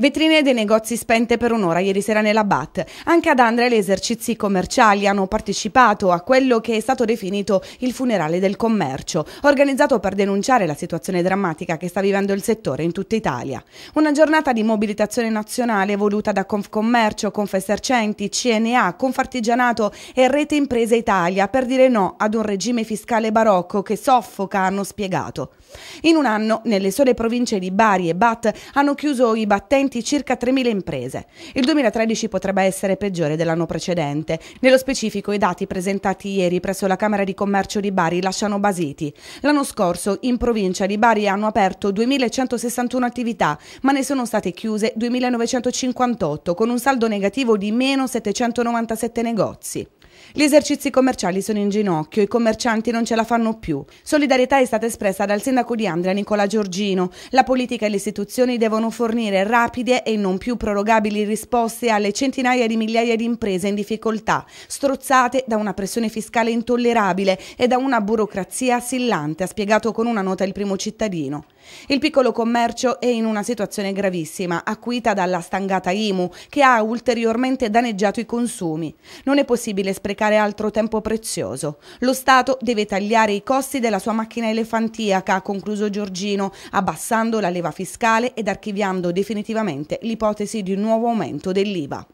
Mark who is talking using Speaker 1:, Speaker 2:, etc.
Speaker 1: Vetrine dei negozi spente per un'ora ieri sera nella BAT. Anche ad Andrea gli esercizi commerciali hanno partecipato a quello che è stato definito il funerale del commercio, organizzato per denunciare la situazione drammatica che sta vivendo il settore in tutta Italia. Una giornata di mobilitazione nazionale voluta da Confcommercio, Confesercenti, CNA, Confartigianato e Rete Imprese Italia per dire no ad un regime fiscale barocco che soffoca, hanno spiegato. In un anno, nelle sole province di Bari e Bat hanno chiuso i battenti utenti circa 3.000 imprese. Il 2013 potrebbe essere peggiore dell'anno precedente. Nello specifico i dati presentati ieri presso la Camera di Commercio di Bari lasciano basiti. L'anno scorso in provincia di Bari hanno aperto 2.161 attività, ma ne sono state chiuse 2.958 con un saldo negativo di meno 797 negozi. Gli esercizi commerciali sono in ginocchio, i commercianti non ce la fanno più. Solidarietà è stata espressa dal sindaco di Andria, Nicola Giorgino. La politica e le istituzioni devono fornire rapide e non più prorogabili risposte alle centinaia di migliaia di imprese in difficoltà, strozzate da una pressione fiscale intollerabile e da una burocrazia assillante, ha spiegato con una nota il primo cittadino. Il piccolo commercio è in una situazione gravissima, acuita dalla stangata IMU, che ha ulteriormente danneggiato i consumi. Non è possibile sprecare altro tempo prezioso. Lo Stato deve tagliare i costi della sua macchina elefantiaca, ha concluso Giorgino, abbassando la leva fiscale ed archiviando definitivamente l'ipotesi di un nuovo aumento dell'IVA.